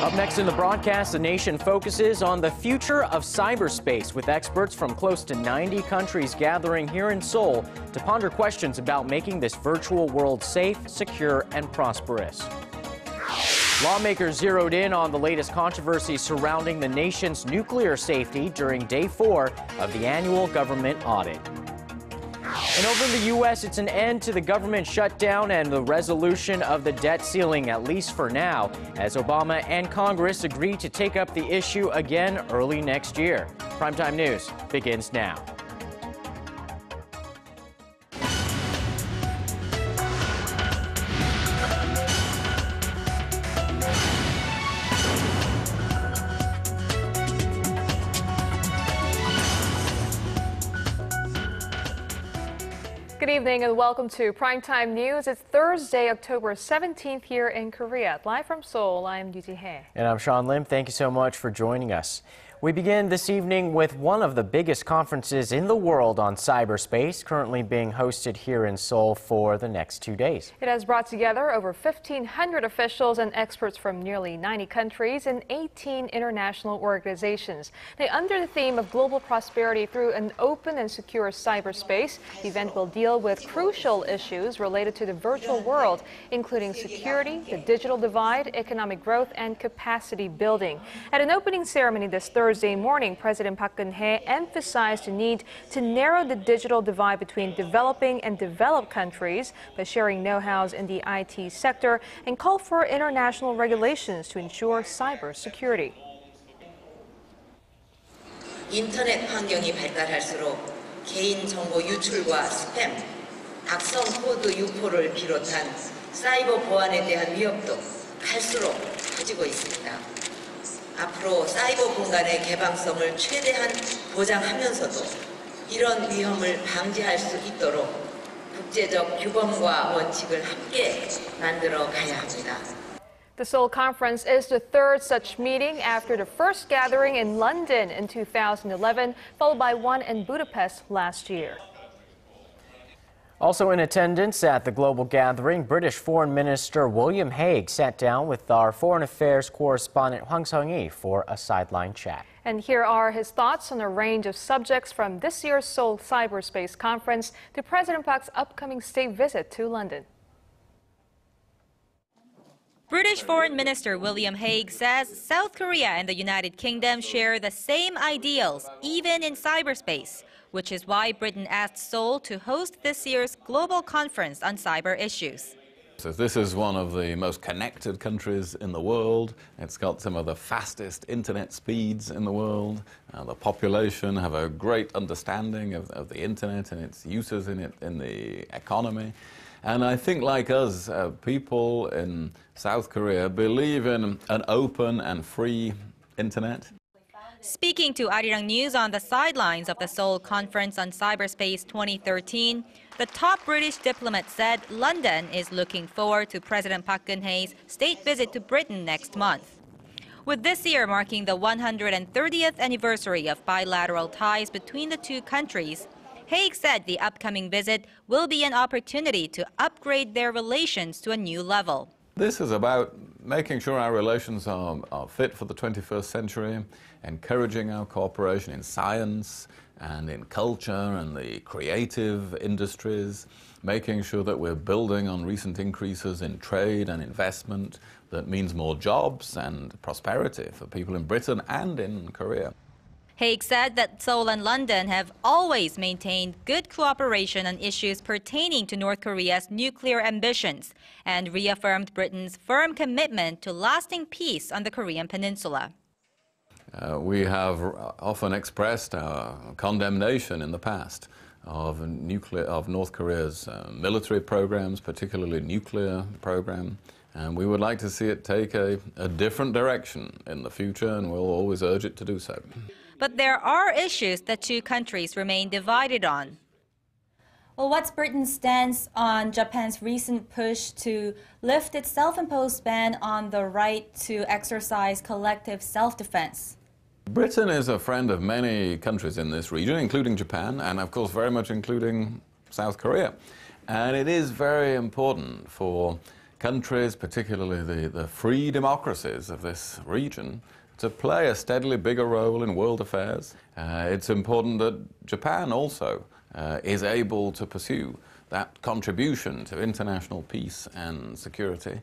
Up next in the broadcast, the nation focuses on the future of cyberspace with experts from close to 90 countries gathering here in Seoul to ponder questions about making this virtual world safe, secure, and prosperous. Lawmakers zeroed in on the latest controversy surrounding the nation's nuclear safety during day four of the annual government audit. And over in the U.S., it's an end to the government shutdown and the resolution of the debt ceiling, at least for now, as Obama and Congress agree to take up the issue again early next year. Primetime News begins now. Good evening and welcome to Primetime News. It's Thursday, October 17th here in Korea. Live from Seoul, I'm Yoo Ji-hae. And I'm Sean Lim. Thank you so much for joining us. We begin this evening with one of the biggest conferences in the world on cyberspace, currently being hosted here in Seoul for the next two days. It has brought together over 1,500 officials and experts from nearly 90 countries and 18 international organizations. They, under the theme of global prosperity through an open and secure cyberspace, the event will deal with crucial issues related to the virtual world, including security, the digital divide, economic growth, and capacity building. At an opening ceremony this Thursday, Thursday morning, President Park Geun-hye emphasized the need to narrow the digital divide between developing and developed countries by sharing know-hows in the IT sector and called for international regulations to ensure cyber security. 인터넷 환경이 발달할수록 개인정보 유출과 스팸, 악성 코드 유포를 비롯한 사이버 보안에 대한 위협도 갈수록 커지고 있습니다. 앞으로 사이버 공간의 개방성을 최대한 보장하면서도 이런 위험을 방지할 수 있도록 국제적 규범과 원칙을 함께 만들어 가야 합니다. The Seoul Conference is the third such meeting after the first gathering in London in 2011, followed by one in Budapest last year. Also in attendance at the global gathering, British Foreign Minister William Hague sat down with our foreign affairs correspondent Hwang Sung-yi for a sideline chat. And here are his thoughts on a range of subjects from this year's Seoul Cyberspace Conference to President Park's upcoming state visit to London. British Foreign Minister William Hague says South Korea and the United Kingdom share the same ideals, even in cyberspace which is why Britain asked Seoul to host this year's global conference on cyber issues. So this is one of the most connected countries in the world. It's got some of the fastest internet speeds in the world. Uh, the population have a great understanding of, of, the internet and its uses in it in the economy. And I think, like us, uh, people in South Korea believe in an open and free internet. Speaking to Arirang News on the sidelines of the Seoul Conference on Cyberspace 2013, the top British diplomat said London is looking forward to President Park Geun-hye's state visit to Britain next month. With this year marking the 130th anniversary of bilateral ties between the two countries, Hague said the upcoming visit will be an opportunity to upgrade their relations to a new level. This is about making sure our relations are, are fit for the 21st century, encouraging our cooperation in science and in culture and the creative industries, making sure that we're building on recent increases in trade and investment that means more jobs and prosperity for people in Britain and in Korea. Hague said that Seoul and London have always maintained good cooperation on issues pertaining to North Korea's nuclear ambitions and reaffirmed Britain's firm commitment to lasting peace on the Korean peninsula. Uh, we have often expressed our condemnation in the past of, nuclear, of North Korea's uh, military programs, particularly nuclear program. And we would like to see it take a, a different direction in the future, and we'll always urge it to do so. But there are issues that two countries remain divided on. Well, what's Britain's stance on Japan's recent push to lift its self imposed ban on the right to exercise collective self defense? Britain is a friend of many countries in this region, including Japan, and of course, very much including South Korea. And it is very important for countries, particularly the, the free democracies of this region, to play a steadily bigger role in world affairs. Uh, it's important that Japan also uh, is able to pursue that contribution to international peace and security.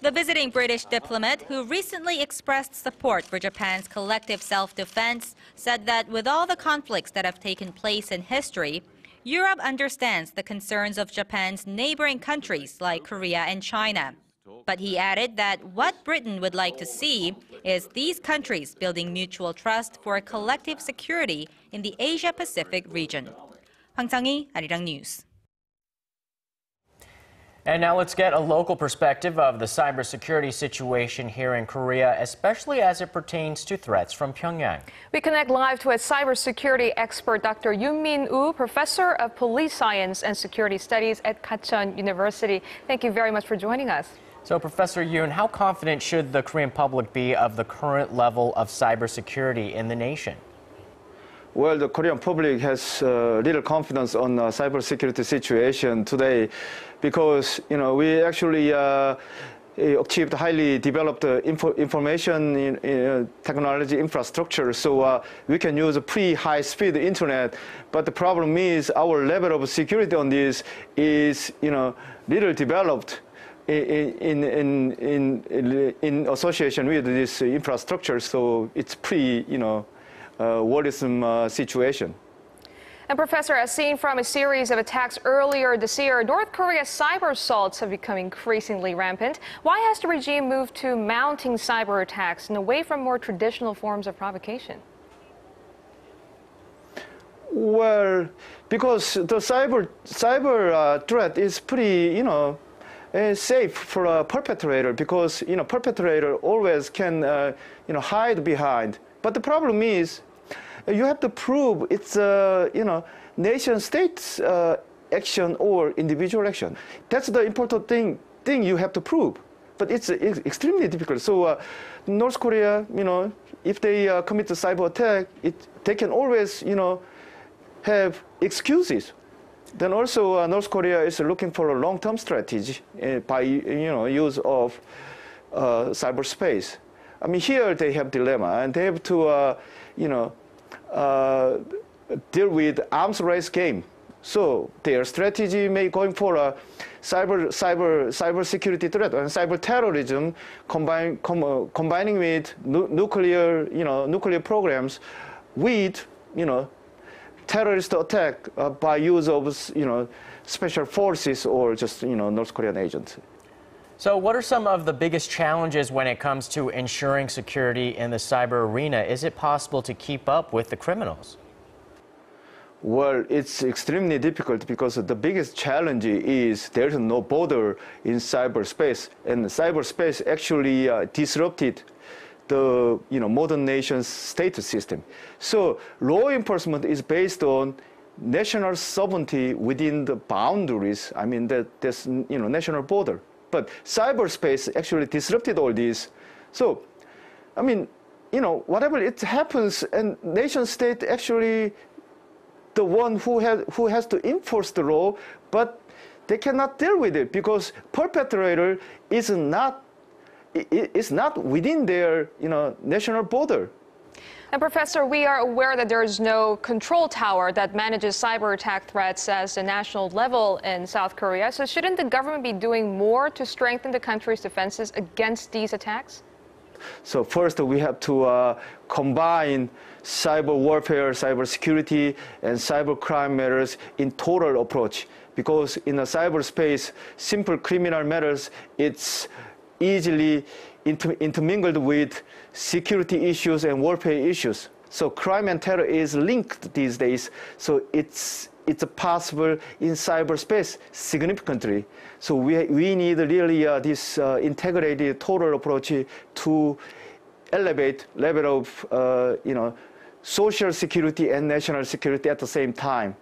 The visiting British diplomat, who recently expressed support for Japan's collective self-defense, said that with all the conflicts that have taken place in history, Europe understands the concerns of Japan's neighboring countries like Korea and China. But he added that what Britain would like to see is these countries building mutual trust for a collective security in the Asia-Pacific region. Hwang Sang-hee, Arirang News. And now let's get a local perspective of the cybersecurity situation here in Korea, especially as it pertains to threats from Pyongyang. We connect live to a cybersecurity expert, Dr. Yoon Min Woo, professor of police science and security studies at Gachon University. Thank you very much for joining us. So, Professor Yoon, how confident should the Korean public be of the current level of cybersecurity in the nation? Well, the Korean public has uh, little confidence on the cybersecurity situation today because, you know, we actually uh, achieved highly developed uh, info information in, in, uh, technology infrastructure. So uh, we can use a pre-high speed internet. But the problem is our level of security on this is you know little developed in, in, in, in, association with this infrastructure. So it's pretty you know uh, worrisome uh, situation. And Professor, as seen from a series of attacks earlier this year, North Korea's cyber assaults have become increasingly rampant. Why has the regime moved to mounting cyber attacks and away from more traditional forms of provocation? Well, because the cyber cyber uh, threat is pretty, you know, uh, safe for a perpetrator because you know perpetrator always can uh, you know hide behind. But the problem is you have to prove it's a you know nation state uh, action or individual action. That's the important thing thing you have to prove. But it's, it's extremely difficult. So uh, North Korea, you know, if they uh, commit a cyber attack, it, they can always, you know, have excuses. Then also uh, North Korea is looking for a long-term strategy uh, by, you know, use of uh, cyberspace. I mean, here they have dilemma, and they have to, uh, you know, deal with arms race game. So their strategy may going for a cyber cyber cyber security threat and cyber terrorism combine, com, uh, combining with nu nuclear you know nuclear programs with you know terrorist attack uh, by use of you know special forces or just you know North Korean agents. So, what are some of the biggest challenges when it comes to ensuring security in the cyber arena? Is it possible to keep up with the criminals? Well, it's extremely difficult because the biggest challenge is there's no border in cyberspace, and cyberspace actually uh, disrupted the you know modern nation's state system. So law enforcement is based on national sovereignty within the boundaries. I mean that there's you know national border. But cyberspace actually disrupted all these. So, I mean, you know, whatever it happens, and nation state actually the one who has who has to enforce the law, but they cannot deal with it because perpetrator is not is not within their you know national border. And Professor, we are aware that there is no control tower that manages cyber attack threats at a national level in South Korea. So shouldn't the government be doing more to strengthen the country's defenses against these attacks? So first we have to uh, combine cyber warfare, cyber security, and cyber crime matters in total approach. Because in a cyberspace, simple criminal matters, it's easily inter intermingled with security issues and warfare issues. So crime and terror is linked these days. So it's it's possible in cyberspace significantly. So we, we need really uh, this uh, integrated total approach to elevate level of uh, you know social security and national security at the same time.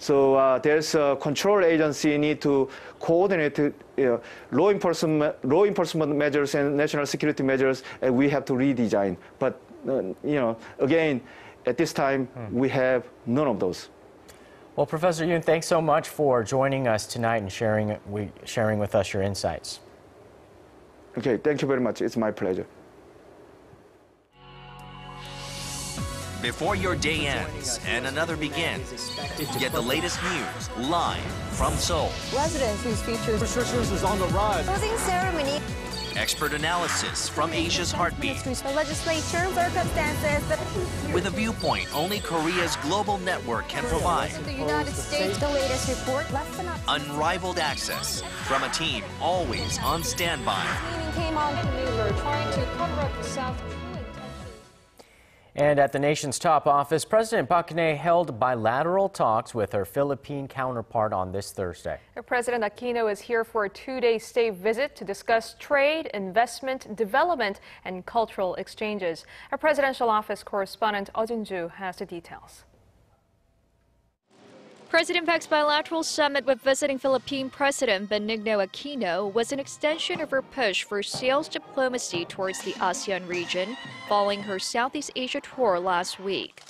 So uh, there's a control agency need to coordinate you know, law enforcement law enforcement measures and national security measures, and we have to redesign. But uh, you know, again, at this time, hmm. we have none of those. Well, Professor Yoon, thanks so much for joining us tonight and sharing, we, sharing with us your insights. Okay, thank you very much. It's my pleasure. Before your day ends and another begins, get the latest news live from Seoul. Residents whose features restrictions is on the rise. Closing ceremony. Expert analysis from Asia's heartbeat. The legislature circumstances. With a viewpoint only Korea's global network can provide. The United States, the latest report, Unrivaled access from a team always on standby. meeting came on the news are trying to cover up the South's true intentions. And at the nation's top office, President Park held bilateral talks with her Philippine counterpart on this Thursday. President Aquino is here for a two-day state visit to discuss trade, investment, development, and cultural exchanges. Our presidential office correspondent Oh Jun-ju has the details. President Park's bilateral summit with visiting Philippine President Benigno Aquino was an extension of her push for sales diplomacy towards the ASEAN region following her Southeast Asia tour last week.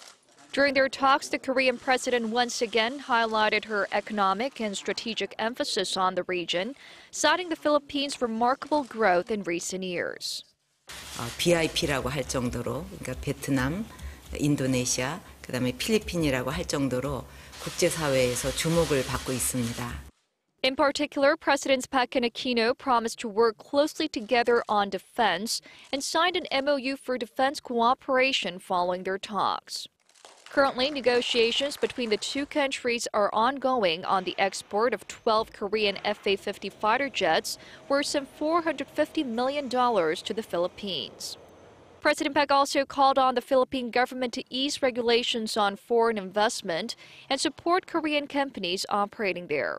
During their talks, the Korean president once again highlighted her economic and strategic emphasis on the region, citing the Philippines' remarkable growth in recent years. BIP라고 할 정도로 그러니까 베트남, 인도네시아, 그다음에 필리핀이라고 할 정도로 국제사회에서 주목을 받고 있습니다. In particular, Presidents Park and Aquino promised to work closely together on defense and signed an MOU for defense cooperation following their talks. Currently, negotiations between the two countries are ongoing on the export of 12 Korean F-A-50 fighter jets worth some $450 million to the Philippines. President Park also called on the Philippine government to ease regulations on foreign investment and support Korean companies operating there.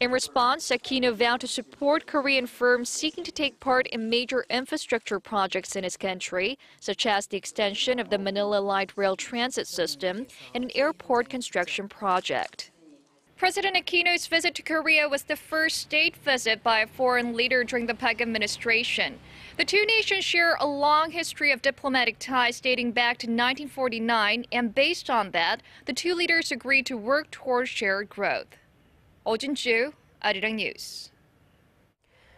In response, Aquino vowed to support Korean firms seeking to take part in major infrastructure projects in his country, such as the extension of the Manila Light Rail Transit System and an airport construction project. President Aquino's visit to Korea was the first state visit by a foreign leader during the Park administration. The two nations share a long history of diplomatic ties dating back to 1949, and based on that, the two leaders agreed to work towards shared growth. Oh Jun-ju, Arirang News.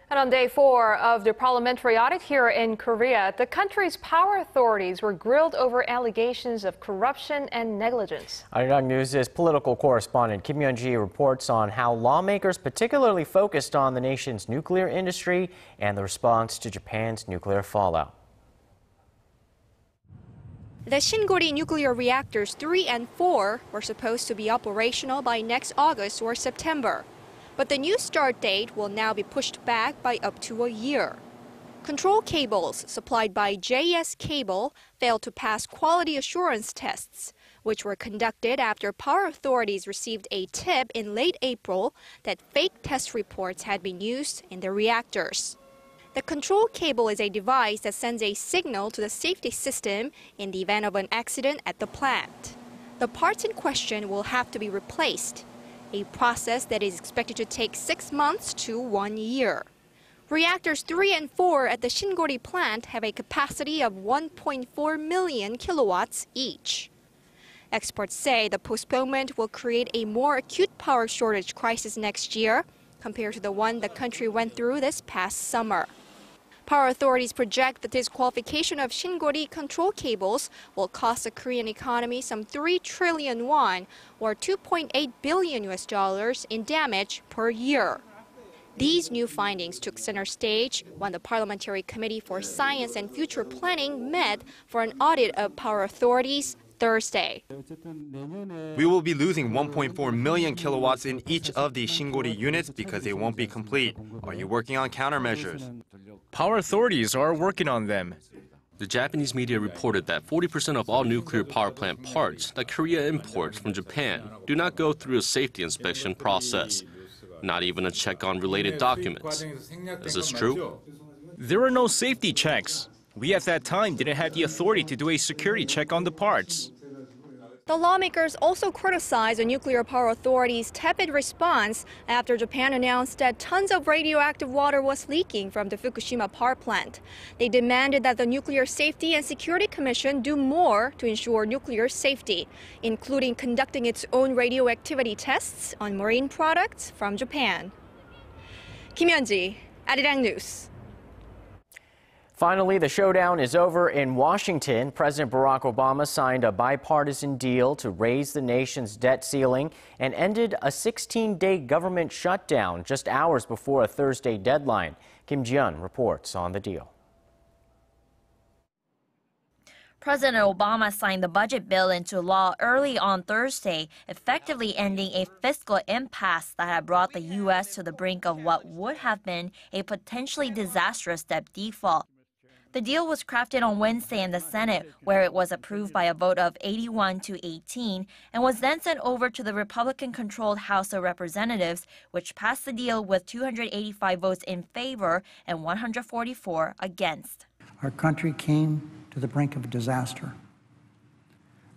And on day four of the parliamentary audit here in Korea, the country's power authorities were grilled over allegations of corruption and negligence. Arirang News' political correspondent Kim Yeon-ji reports on how lawmakers particularly focused on the nation's nuclear industry and the response to Japan's nuclear fallout. The Shingori nuclear reactors 3 and 4 were supposed to be operational by next August or September. But the new start date will now be pushed back by up to a year. Control cables supplied by JS Cable failed to pass quality assurance tests, which were conducted after power authorities received a tip in late April that fake test reports had been used in the reactors. The control cable is a device that sends a signal to the safety system in the event of an accident at the plant. The parts in question will have to be replaced, a process that is expected to take six months to one year. Reactors 3 and 4 at the Shingori plant have a capacity of 1.4 million kilowatts each. Experts say the postponement will create a more acute power shortage crisis next year compared to the one the country went through this past summer. Power authorities project that disqualification of Shingori control cables will cost the Korean economy some 3 trillion won or 2.8 billion US dollars in damage per year. These new findings took center stage when the Parliamentary Committee for Science and Future Planning met for an audit of power authorities Thursday. We will be losing 1.4 million kilowatts in each of the Shingori units because they won't be complete. Are you working on countermeasures? Power authorities are working on them. The Japanese media reported that 40% of all nuclear power plant parts that Korea imports from Japan do not go through a safety inspection process, not even a check on related documents. Is this true? There are no safety checks. We at that time didn't have the authority to do a security check on the parts. The lawmakers also criticized the Nuclear Power Authority's tepid response after Japan announced that tons of radioactive water was leaking from the Fukushima power plant. They demanded that the Nuclear Safety and Security Commission do more to ensure nuclear safety, including conducting its own radioactivity tests on marine products from Japan. Kim Hyun-ji, Arirang News. Finally, the showdown is over in Washington. President Barack Obama signed a bipartisan deal to raise the nation's debt ceiling and ended a 16-day government shutdown just hours before a Thursday deadline. Kim Ji-yeon reports on the deal. President Obama signed the budget bill into law early on Thursday, effectively ending a fiscal impasse that had brought the U.S. to the brink of what would have been a potentially disastrous debt default. The deal was crafted on Wednesday in the Senate, where it was approved by a vote of 81 to 18, and was then sent over to the Republican controlled House of Representatives, which passed the deal with 285 votes in favor and 144 against. Our country came to the brink of disaster.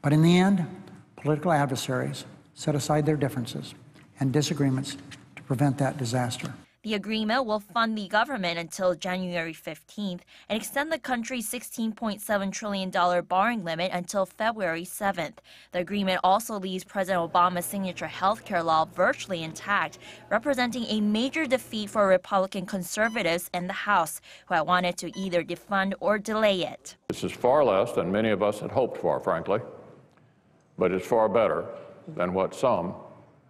But in the end, political adversaries set aside their differences and disagreements to prevent that disaster. The agreement will fund the government until January 15th and extend the country's $16.7 trillion borrowing limit until February 7th. The agreement also leaves President Obama's signature health care law virtually intact, representing a major defeat for Republican conservatives in the House, who had wanted to either defund or delay it. This is far less than many of us had hoped for, frankly, but it's far better than what some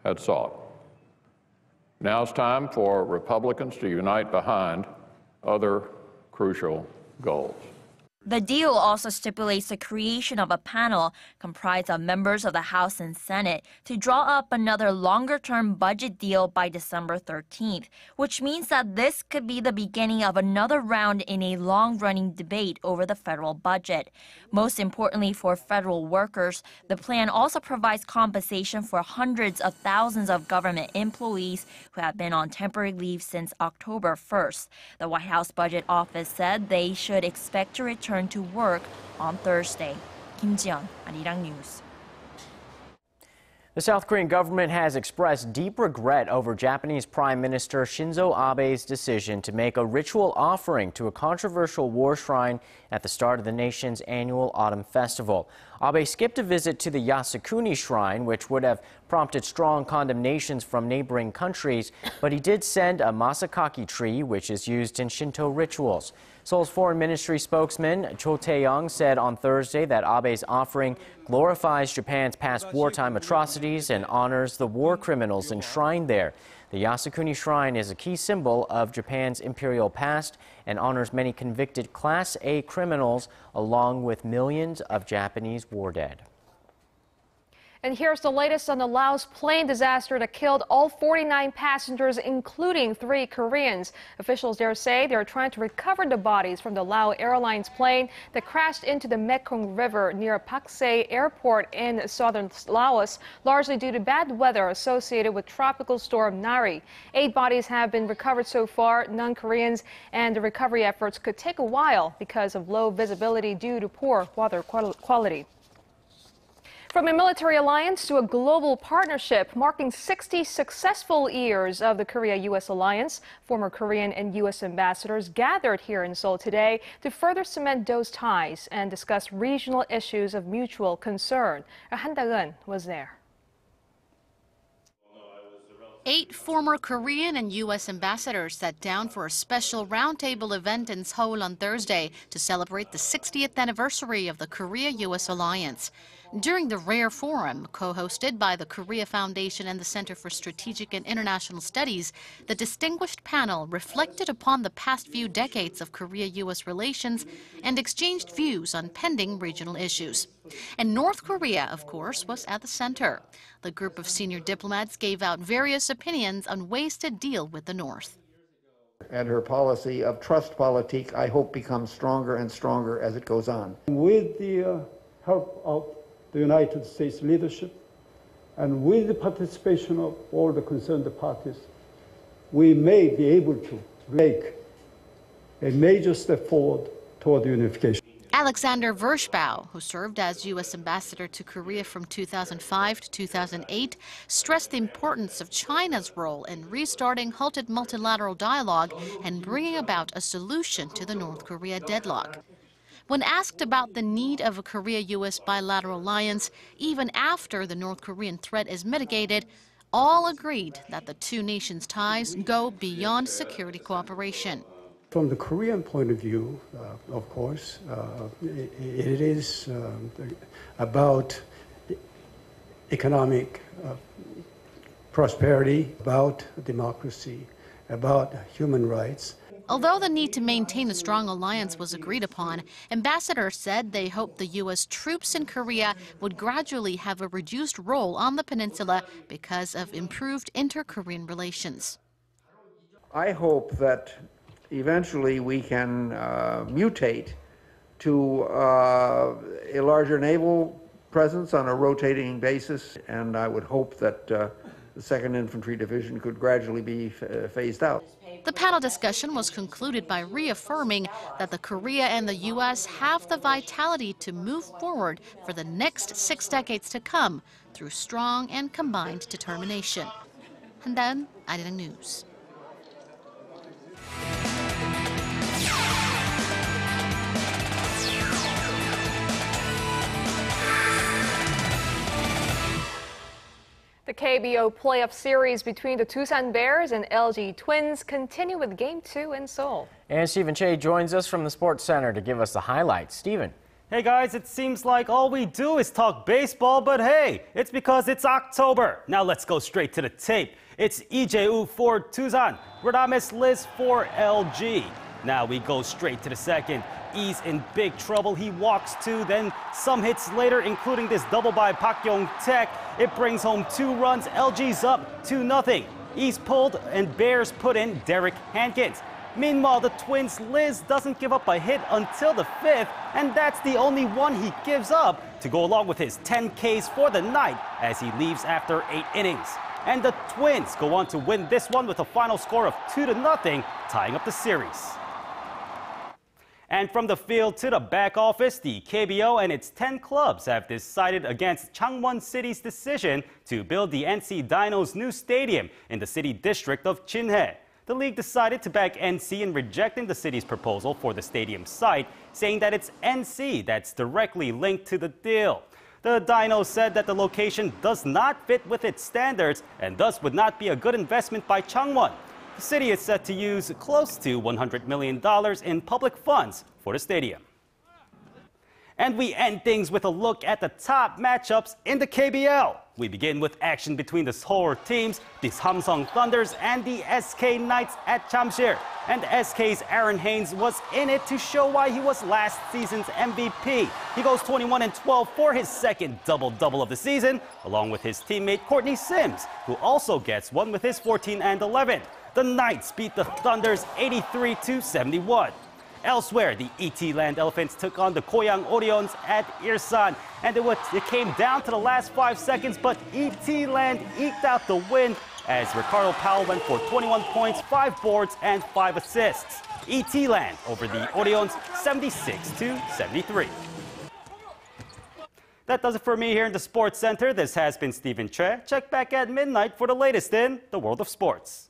had sought. Now it's time for Republicans to unite behind other crucial goals. The deal also stipulates the creation of a panel comprised of members of the House and Senate to draw up another longer term budget deal by December 13th, which means that this could be the beginning of another round in a long running debate over the federal budget. Most importantly for federal workers, the plan also provides compensation for hundreds of thousands of government employees who have been on temporary leave since October 1st. The White House Budget Office said they should expect to return return to work on Thursday. Kim Arirang News. The South Korean government has expressed deep regret over Japanese Prime Minister Shinzo Abe's decision to make a ritual offering to a controversial war shrine at the start of the nation's annual autumn festival. Abe skipped a visit to the Yasukuni shrine, which would have prompted strong condemnations from neighboring countries, but he did send a masakaki tree, which is used in Shinto rituals. Seoul's foreign ministry spokesman Cho Tae-young said on Thursday that Abe's offering glorifies Japan's past wartime atrocities and honors the war criminals enshrined there. The Yasukuni Shrine is a key symbol of Japan's imperial past and honors many convicted Class A criminals along with millions of Japanese war dead. And here's the latest on the Laos plane disaster that killed all 49 passengers, including three Koreans. Officials there say they're trying to recover the bodies from the Lao Airlines plane that crashed into the Mekong River near Pakse Airport in southern Laos, largely due to bad weather associated with tropical storm Nari. Eight bodies have been recovered so far, none Koreans, and the recovery efforts could take a while because of low visibility due to poor water quality. From a military alliance to a global partnership, marking 60 successful years of the Korea U.S. alliance, former Korean and U.S. ambassadors gathered here in Seoul today to further cement those ties and discuss regional issues of mutual concern. Han Da-eun was there. Eight former Korean and U.S. ambassadors sat down for a special roundtable event in Seoul on Thursday to celebrate the 60th anniversary of the Korea-U.S. alliance. During the RARE Forum, co-hosted by the Korea Foundation and the Center for Strategic and International Studies, the distinguished panel reflected upon the past few decades of Korea-U.S. relations and exchanged views on pending regional issues. And North Korea, of course, was at the center. The group of senior diplomats gave out various opinions on ways to deal with the North. And her policy of Trustpolitik, I hope, becomes stronger and stronger as it goes on. With the uh, help of the United States leadership, and with the participation of all the concerned parties, we may be able to make a major step forward toward unification. Alexander Vershbow, who served as U.S. ambassador to Korea from 2005 to 2008, stressed the importance of China's role in restarting halted multilateral dialogue and bringing about a solution to the North Korea deadlock. When asked about the need of a Korea U.S. bilateral alliance, even after the North Korean threat is mitigated, all agreed that the two nations' ties go beyond security cooperation. From the Korean point of view, uh, of course, uh, it, it is um, about economic uh, prosperity, about democracy, about human rights. Although the need to maintain a strong alliance was agreed upon, ambassadors said they hoped the U.S. troops in Korea would gradually have a reduced role on the peninsula because of improved inter Korean relations. I hope that eventually we can uh, mutate to uh, a larger naval presence on a rotating basis, and I would hope that uh, the 2nd Infantry Division could gradually be uh, phased out. The panel discussion was concluded by reaffirming that the Korea and the U.S. have the vitality to move forward for the next six decades to come through strong and combined determination. And then, Arirang News. The KBO playoff series between the Doosan Bears and LG Twins continue with Game 2 in Seoul. And Stephen Che joins us from the Sports Center to give us the highlights. Stephen. Hey guys, it seems like all we do is talk baseball, but hey, it's because it's October. Now let's go straight to the tape. It's Lee for Doosan, Radhames Liz for LG. Now we go straight to the second. E's in big trouble. He walks two, then some hits later, including this double by Pak Yong Taek. It brings home two runs. LG's up 2 0. East pulled and Bears put in Derek Hankins. Meanwhile, the Twins' Liz doesn't give up a hit until the fifth, and that's the only one he gives up to go along with his 10 Ks for the night as he leaves after eight innings. And the Twins go on to win this one with a final score of 2 to nothing, tying up the series. And from the field to the back office, the KBO and its 10 clubs have decided against Changwon City's decision to build the NC Dinos' new stadium in the city district of Jinhae. The league decided to back NC in rejecting the city's proposal for the stadium site, saying that it's NC that's directly linked to the deal. The Dino said that the location does not fit with its standards and thus would not be a good investment by Changwon. The city is set to use close to $100 million in public funds for the stadium. And we end things with a look at the top matchups in the KBL. We begin with action between the Seoul teams, the Samsung Thunders and the SK Knights at Jamsil. And SK's Aaron Haynes was in it to show why he was last season's MVP. He goes 21 and 12 for his second double-double of the season, along with his teammate Courtney Sims, who also gets one with his 14 and 11 the Knights beat the Thunders 83 to 71. Elsewhere, the ET Land Elephants took on the Goyang Orions at Ilsan, and it, was, it came down to the last five seconds, but ET Land eked out the win as Ricardo Powell went for 21 points, five boards, and five assists. ET Land over the Orions 76 to 73. That does it for me here in the Sports Center. This has been Stephen Che. Check back at midnight for the latest in the world of sports.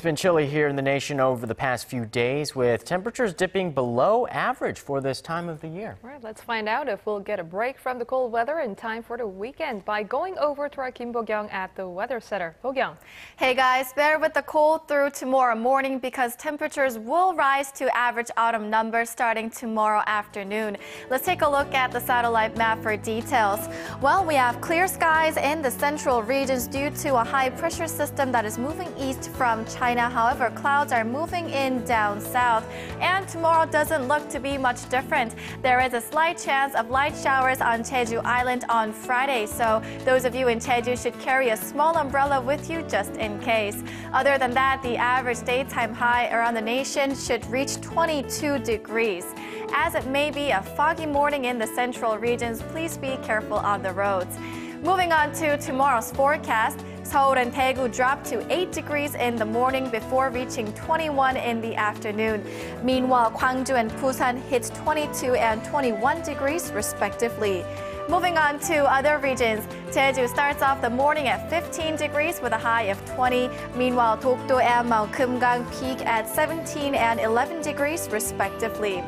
It's been chilly here in the nation over the past few days, with temperatures dipping below average for this time of the year. Right, let's find out if we'll get a break from the cold weather in time for the weekend by going over to our Kim Bo-kyung at the Weather Center. Bo-kyung. Hey guys, bear with the cold through tomorrow morning because temperatures will rise to average autumn numbers starting tomorrow afternoon. Let's take a look at the satellite map for details. Well, we have clear skies in the central regions due to a high pressure system that is moving east from China. However, clouds are moving in down south. And tomorrow doesn't look to be much different. There is a slight chance of light showers on Jeju Island on Friday. So those of you in Jeju should carry a small umbrella with you just in case. Other than that, the average daytime high around the nation should reach 22 degrees. As it may be a foggy morning in the central regions, please be careful on the roads. Moving on to tomorrow's forecast, Seoul and Daegu drop to 8 degrees in the morning before reaching 21 in the afternoon. Meanwhile, Gwangju and Busan hit 22 and 21 degrees respectively. Moving on to other regions, Jeju starts off the morning at 15 degrees with a high of 20. Meanwhile, Dokdo and Mount Kumgang peak at 17 and 11 degrees respectively.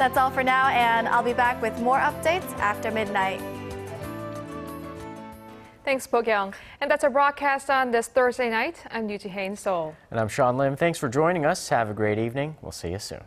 That's all for now, and I'll be back with more updates after midnight. Thanks, Bo-kyung. And that's our broadcast on this Thursday night. I'm Yoo Ji-hae in Seoul. And I'm Sean Lim. Thanks for joining us. Have a great evening. We'll see you soon.